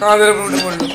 കാതിരപ്പുണ്ട് കൊള്ളു